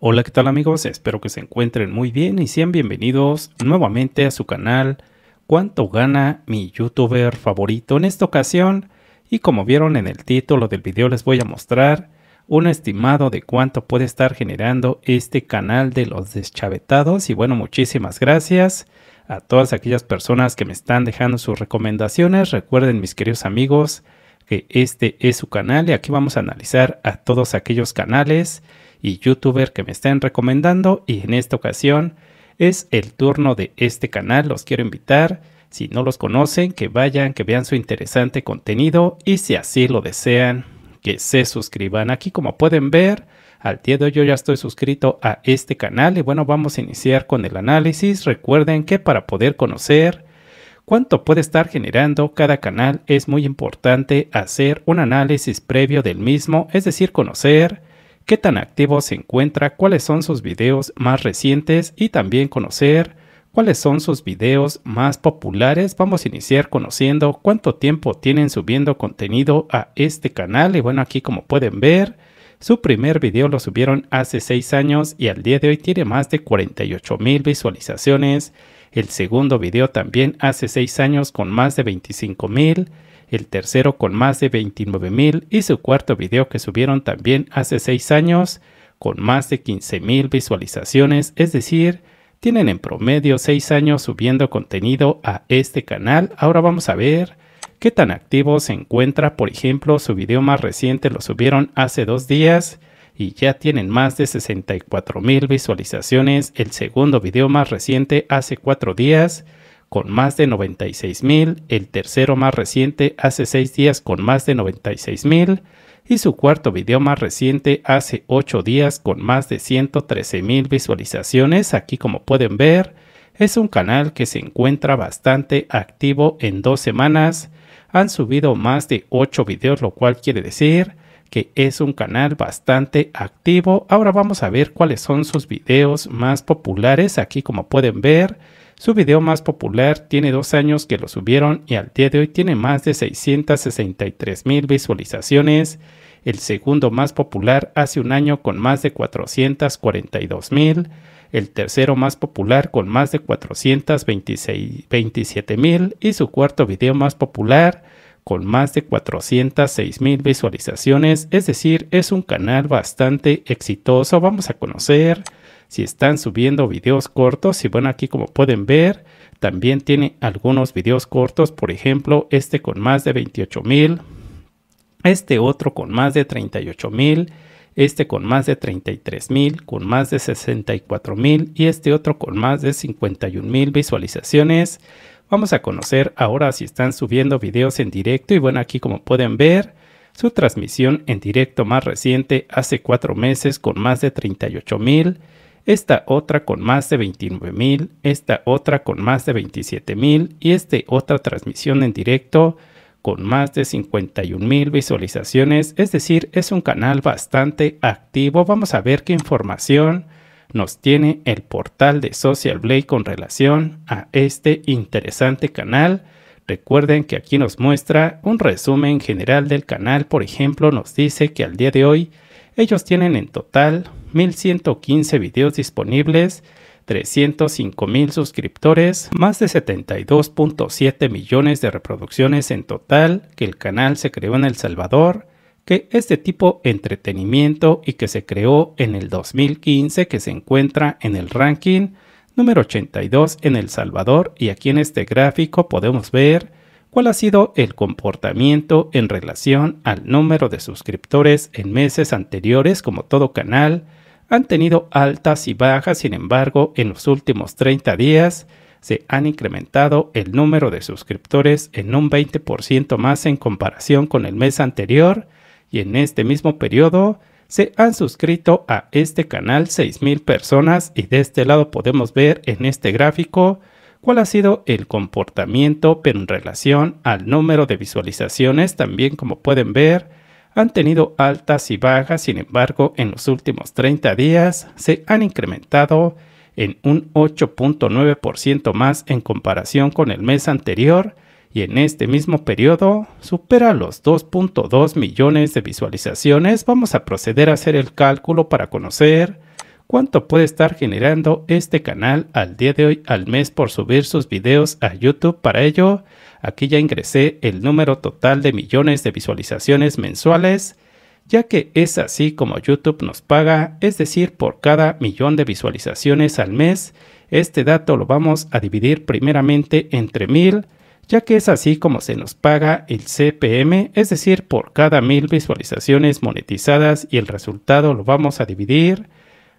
Hola, ¿qué tal amigos? Espero que se encuentren muy bien y sean bienvenidos nuevamente a su canal ¿Cuánto gana mi youtuber favorito? En esta ocasión, y como vieron en el título del video les voy a mostrar un estimado de cuánto puede estar generando este canal de los deschavetados y bueno, muchísimas gracias a todas aquellas personas que me están dejando sus recomendaciones. Recuerden mis queridos amigos que este es su canal y aquí vamos a analizar a todos aquellos canales y youtuber que me estén recomendando y en esta ocasión es el turno de este canal. Los quiero invitar, si no los conocen, que vayan, que vean su interesante contenido y si así lo desean, que se suscriban. Aquí como pueden ver, al día de hoy yo ya estoy suscrito a este canal y bueno, vamos a iniciar con el análisis. Recuerden que para poder conocer cuánto puede estar generando cada canal es muy importante hacer un análisis previo del mismo, es decir, conocer qué tan activo se encuentra, cuáles son sus videos más recientes y también conocer cuáles son sus videos más populares. Vamos a iniciar conociendo cuánto tiempo tienen subiendo contenido a este canal y bueno aquí como pueden ver su primer video lo subieron hace 6 años y al día de hoy tiene más de 48 mil visualizaciones. El segundo video también hace 6 años con más de 25 mil el tercero con más de 29 mil y su cuarto video que subieron también hace 6 años con más de 15 mil visualizaciones, es decir, tienen en promedio 6 años subiendo contenido a este canal. Ahora vamos a ver qué tan activo se encuentra, por ejemplo, su video más reciente lo subieron hace dos días y ya tienen más de 64 mil visualizaciones. El segundo video más reciente hace 4 días con más de 96 mil, el tercero más reciente hace 6 días con más de 96 mil y su cuarto video más reciente hace 8 días con más de 113 mil visualizaciones. Aquí como pueden ver es un canal que se encuentra bastante activo en dos semanas. Han subido más de 8 videos lo cual quiere decir que es un canal bastante activo. Ahora vamos a ver cuáles son sus videos más populares. Aquí como pueden ver su video más popular tiene dos años que lo subieron y al día de hoy tiene más de 663 mil visualizaciones. El segundo más popular hace un año con más de 442 mil. El tercero más popular con más de 427 mil. Y su cuarto video más popular con más de 406 mil visualizaciones. Es decir, es un canal bastante exitoso. Vamos a conocer si están subiendo videos cortos. Y bueno, aquí como pueden ver, también tiene algunos videos cortos. Por ejemplo, este con más de 28 mil. Este otro con más de 38 mil. Este con más de 33 mil, con más de 64 mil y este otro con más de 51 mil visualizaciones. Vamos a conocer ahora si están subiendo videos en directo y bueno aquí como pueden ver su transmisión en directo más reciente hace cuatro meses con más de 38 mil esta otra con más de 29 mil, esta otra con más de 27 mil y esta otra transmisión en directo con más de 51 mil visualizaciones, es decir, es un canal bastante activo. Vamos a ver qué información nos tiene el portal de Social Blade con relación a este interesante canal. Recuerden que aquí nos muestra un resumen general del canal, por ejemplo, nos dice que al día de hoy ellos tienen en total 1115 videos disponibles, 305 mil suscriptores, más de 72.7 millones de reproducciones en total, que el canal se creó en El Salvador, que es de tipo entretenimiento y que se creó en el 2015, que se encuentra en el ranking número 82 en El Salvador y aquí en este gráfico podemos ver cuál ha sido el comportamiento en relación al número de suscriptores en meses anteriores como todo canal. Han tenido altas y bajas, sin embargo, en los últimos 30 días se han incrementado el número de suscriptores en un 20% más en comparación con el mes anterior y en este mismo periodo se han suscrito a este canal 6.000 personas y de este lado podemos ver en este gráfico cuál ha sido el comportamiento pero en relación al número de visualizaciones. También como pueden ver, han tenido altas y bajas, sin embargo, en los últimos 30 días se han incrementado en un 8.9% más en comparación con el mes anterior y en este mismo periodo supera los 2.2 millones de visualizaciones. Vamos a proceder a hacer el cálculo para conocer cuánto puede estar generando este canal al día de hoy al mes por subir sus videos a YouTube. Para ello, aquí ya ingresé el número total de millones de visualizaciones mensuales, ya que es así como YouTube nos paga, es decir, por cada millón de visualizaciones al mes. Este dato lo vamos a dividir primeramente entre mil, ya que es así como se nos paga el CPM, es decir, por cada mil visualizaciones monetizadas y el resultado lo vamos a dividir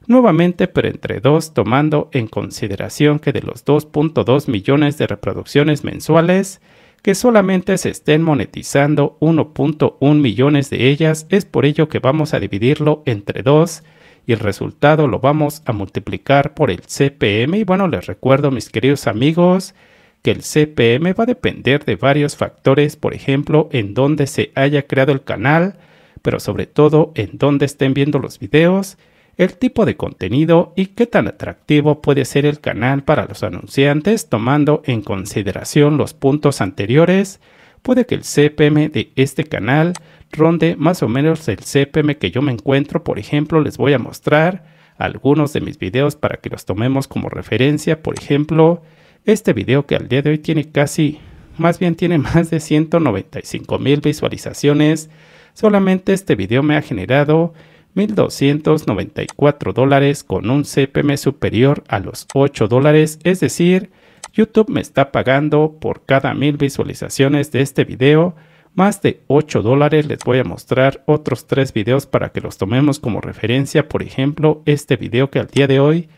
nuevamente pero entre dos tomando en consideración que de los 2.2 millones de reproducciones mensuales, que solamente se estén monetizando 1.1 millones de ellas, es por ello que vamos a dividirlo entre dos y el resultado lo vamos a multiplicar por el CPM. Y bueno, les recuerdo mis queridos amigos que el CPM va a depender de varios factores, por ejemplo, en dónde se haya creado el canal, pero sobre todo en dónde estén viendo los videos el tipo de contenido y qué tan atractivo puede ser el canal para los anunciantes tomando en consideración los puntos anteriores, puede que el CPM de este canal ronde más o menos el CPM que yo me encuentro. Por ejemplo, les voy a mostrar algunos de mis videos para que los tomemos como referencia. Por ejemplo, este video que al día de hoy tiene casi, más bien tiene más de 195 mil visualizaciones. Solamente este video me ha generado 1.294 dólares con un CPM superior a los 8 dólares, es decir, YouTube me está pagando por cada mil visualizaciones de este video más de 8 dólares. Les voy a mostrar otros tres videos para que los tomemos como referencia. Por ejemplo, este video que al día de hoy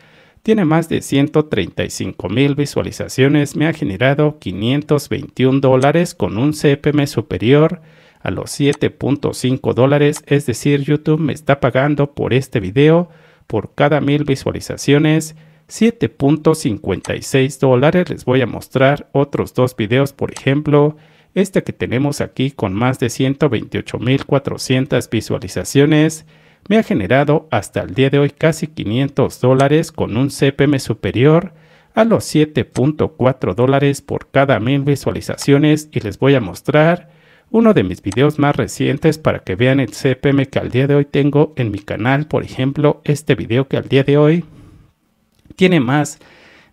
tiene más de 135 mil visualizaciones, me ha generado 521 dólares con un CPM superior a los 7.5 dólares, es decir, YouTube me está pagando por este video por cada mil visualizaciones 7.56 dólares. Les voy a mostrar otros dos videos, por ejemplo, este que tenemos aquí con más de 128.400 visualizaciones me ha generado hasta el día de hoy casi 500 dólares con un CPM superior a los 7.4 dólares por cada mil visualizaciones. Y les voy a mostrar uno de mis videos más recientes para que vean el CPM que al día de hoy tengo en mi canal. Por ejemplo, este video que al día de hoy tiene más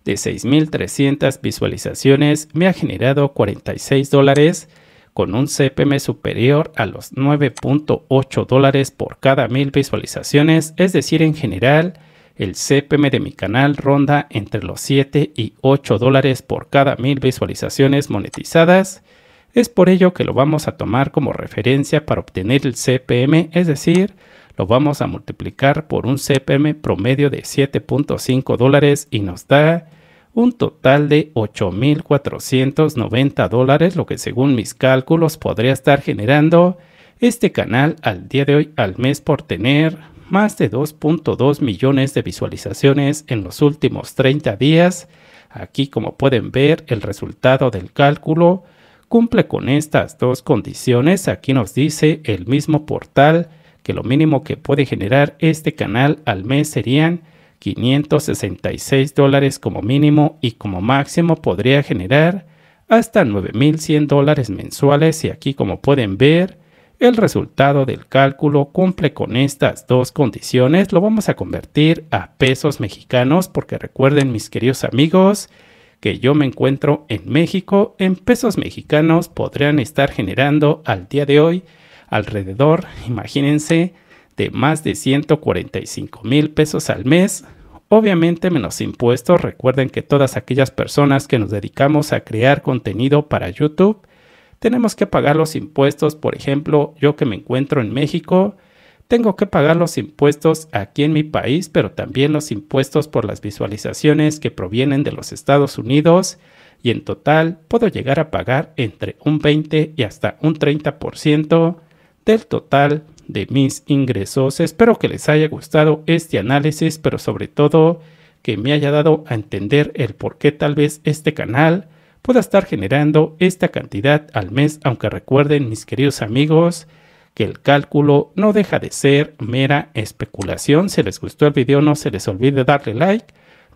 de 6.300 visualizaciones. Me ha generado 46 dólares con un CPM superior a los 9.8 dólares por cada mil visualizaciones. Es decir, en general, el CPM de mi canal ronda entre los 7 y 8 dólares por cada mil visualizaciones monetizadas. Es por ello que lo vamos a tomar como referencia para obtener el CPM, es decir, lo vamos a multiplicar por un CPM promedio de 7.5 dólares y nos da un total de 8.490 dólares, lo que según mis cálculos podría estar generando este canal al día de hoy al mes por tener más de 2.2 millones de visualizaciones en los últimos 30 días. Aquí como pueden ver el resultado del cálculo cumple con estas dos condiciones. Aquí nos dice el mismo portal que lo mínimo que puede generar este canal al mes serían 566 dólares como mínimo y como máximo podría generar hasta 9.100 dólares mensuales y aquí como pueden ver el resultado del cálculo cumple con estas dos condiciones. Lo vamos a convertir a pesos mexicanos porque recuerden mis queridos amigos que yo me encuentro en México, en pesos mexicanos podrían estar generando al día de hoy alrededor, imagínense, de más de 145 mil pesos al mes. Obviamente menos impuestos. Recuerden que todas aquellas personas que nos dedicamos a crear contenido para YouTube, tenemos que pagar los impuestos. Por ejemplo, yo que me encuentro en México, tengo que pagar los impuestos aquí en mi país, pero también los impuestos por las visualizaciones que provienen de los Estados Unidos y en total puedo llegar a pagar entre un 20 y hasta un 30% del total de mis ingresos. Espero que les haya gustado este análisis, pero sobre todo que me haya dado a entender el por qué tal vez este canal pueda estar generando esta cantidad al mes, aunque recuerden mis queridos amigos, que el cálculo no deja de ser mera especulación. Si les gustó el video no se les olvide darle like,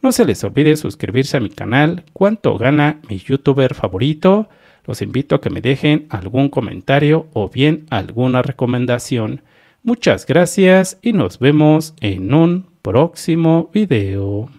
no se les olvide suscribirse a mi canal, cuánto gana mi youtuber favorito. Los invito a que me dejen algún comentario o bien alguna recomendación. Muchas gracias y nos vemos en un próximo video.